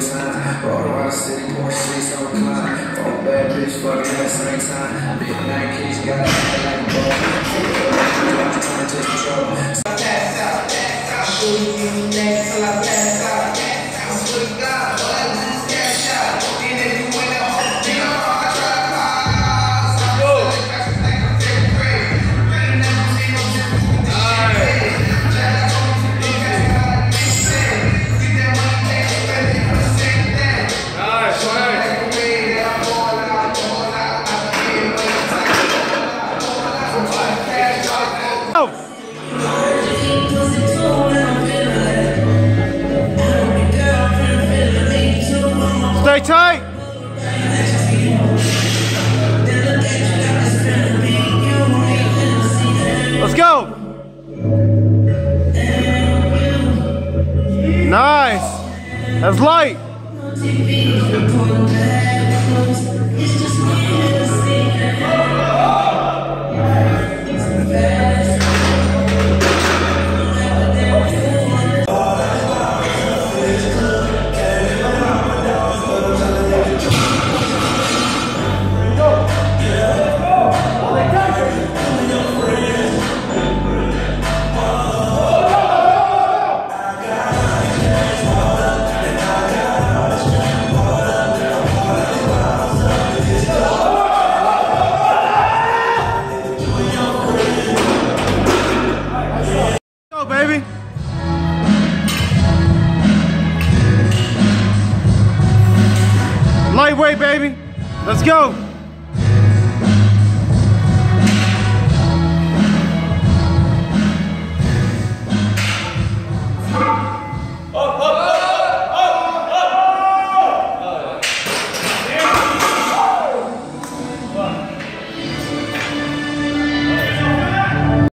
time. Bought the city, more streets on climb. All bad bitch, fuck ass, same time. Big Midnight cage, got a like a ball. Stay tight. Let's go. Nice. That's light. way, baby. Let's go.